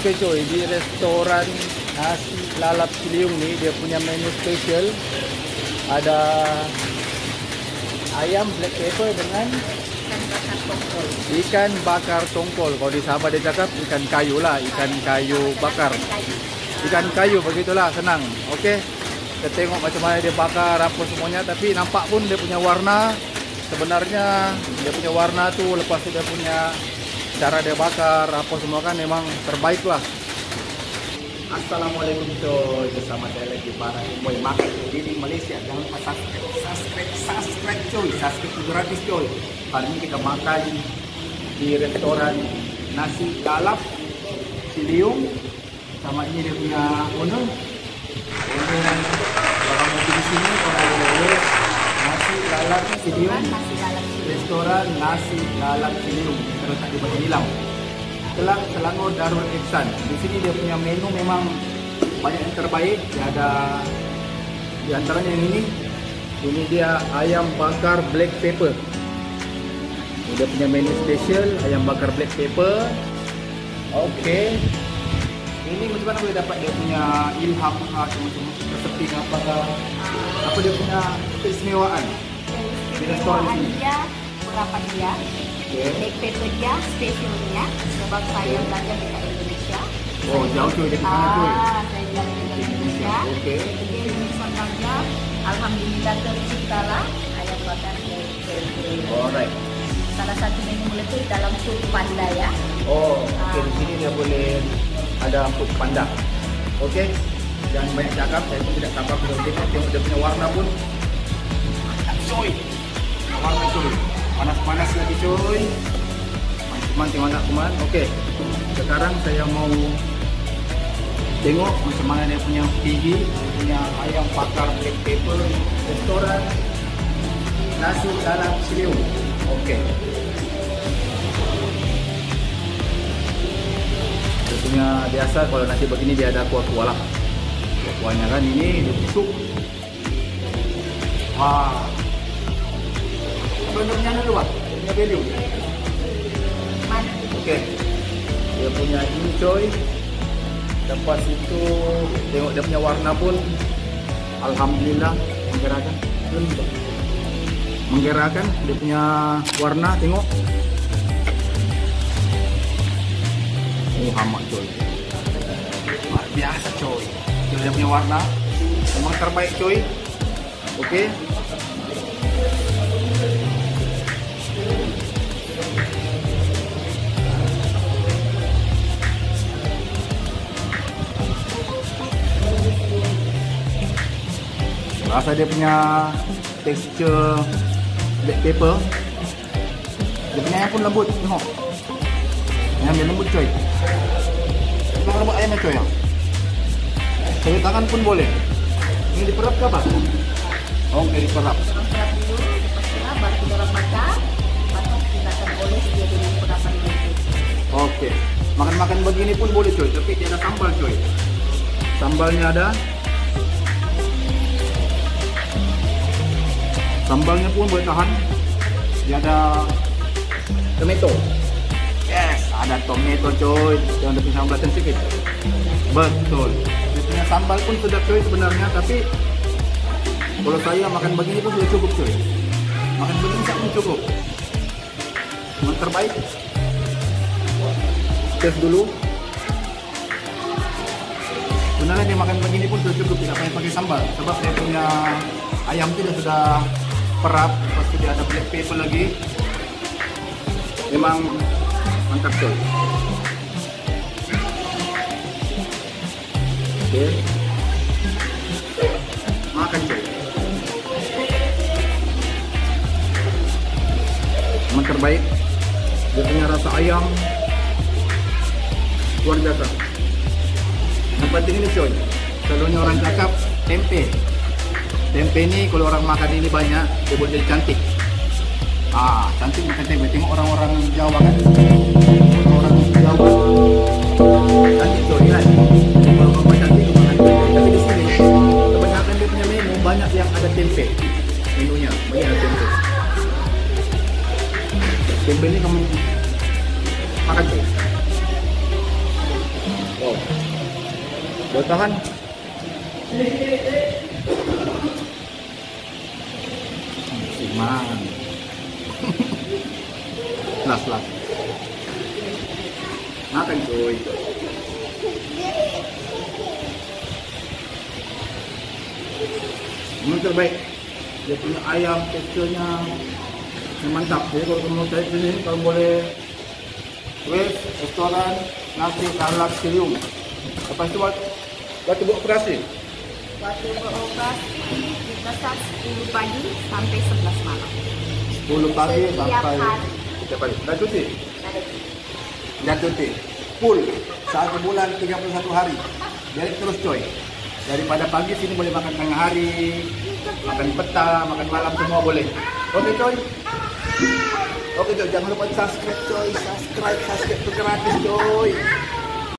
Oke cuy, di restoran nasi lalap Ciliung nih dia punya menu spesial ada ayam black pepper dengan ikan bakar tongkol. Kalau di Sabah dia cakap ikan kayu lah, ikan kayu bakar. Ikan kayu begitulah senang. Oke. Kita tengok macam mana dia bakar apa semuanya tapi nampak pun dia punya warna sebenarnya dia punya warna tu lepas dia punya cara dia bakar apa semua kan memang terbaik lah. Assalamualaikum coy bersama saya lagi barang boy makan di Malaysia. Jangan lupa subscribe subscribe subscribe coy subscribe itu gratis coy hari ini kita makan di restoran nasi lalap Ciliung sama ini dia punya owner. Owner orang mau di sini orang boleh nasi lalap Ciliung restoran nasi lalap Ciliung terletak di Batu Nilam Kelang Selangor Darul Ihsan. Di sini dia punya menu memang banyak yang terbaik. Dia ada di antaranya yang ini. Ini dia ayam bakar black pepper. Dia punya menu special ayam bakar black pepper. Okey. Ini macam mana boleh dapat dia punya ilham ha, macam seperti apa apa dia punya keistimewaan di restoran ini? Dia berapa dia? Okay. Spesialnya sebab saya belajar di Indonesia. Oh, jauh cuy dari sana cuy. Ah, saya belajar di Indonesia. Okey. Jadi Indonesia belajar. Alhamdulillah terciptalah ayam bakar. Alright. Salah satu menu meletup dalam sup panda ya. Oh, okey di sini dia boleh ada food panda. Okey. Jangan banyak cakap, saya pun tidak sabar untuk tengok tengok dia punya warna pun. Coy. Panas-panas lagi. Kuman tengok nak kuman. Okey. Sekarang saya mau tengok macam mana dia punya dia punya ayam bakar black pepper restoran nasi dalam Ciliu. Okey. Dia punya biasa kalau nasi begini dia ada kuah-kuah lah. Kuah-kuahnya kan ini dia sup. Wah. Ada dua. Dia punya value. Mana? Okey. Dia punya ini coy. Lepas itu tengok dia punya warna pun alhamdulillah menggerakkan. Menggerakkan dia punya warna tengok. Oh hamak coy. Luar biasa coy. Dia punya warna memang terbaik coy. Okey. Rasa dia punya tekstur black pepper. Dia punya ayam pun lembut, tengok. Ayam dia lembut coy. Tengok lembut ayamnya coy. ya. Saya tangan pun boleh. Ini diperap ke apa? Oh, ini diperap. Orang dulu, kita akan. Oke. Makan-makan begini pun boleh coy, tapi dia ada sambal coy. Sambalnya ada. Sambalnya pun boleh tahan. Dia ada tomato. Yes, ada tomato coy. Jangan lebih sambal sedikit. Betul. Dia punya sambal pun sedap coy sebenarnya, tapi kalau saya makan begini pun sudah cukup coy. Makan begini tak pun cukup. Yang terbaik tes dulu sebenarnya dia makan begini pun sudah cukup tidak payah pakai sambal sebab dia punya ayam itu sudah perap itu dia ada black pepper lagi. Memang mantap coy oke. Makan coy memang terbaik. Dia punya rasa ayam. Luar biasa. Yang penting ini coy selalunya orang cakap tempe tempe ini kalau orang makan ini banyak dia boleh jadi cantik. Ah cantik makan tempe. Tengok orang-orang Jawa kan. Orang Jawa. Cantik coy kan kalau kamu cantik makan tempe. Tapi di sini kebanyakan dia punya menu banyak yang ada tempe. Menunya banyak tempe. Tempe ini kamu makan coy Wow. Boleh tahan? Siman. Las las. Makan cuy. Ini terbaik. Dia punya ayam, teksturnya mantap. Jadi kalau kamu cari sini, kalau boleh wes restoran nasi kalak silium. Lepas itu buat waktu buat operasi. Waktu beroperasi kita start 10 pagi sampai 11 malam. 10 pagi Setiap sampai hari. setiap pagi. Dah cuti. Dah cuti. Full. Satu bulan 31 hari. Jadi terus coy. Daripada pagi sini boleh makan tengah hari, makan petang, makan malam semua boleh. Oke coy. Oke coy, jangan lupa subscribe coy, subscribe, subscribe itu gratis coy.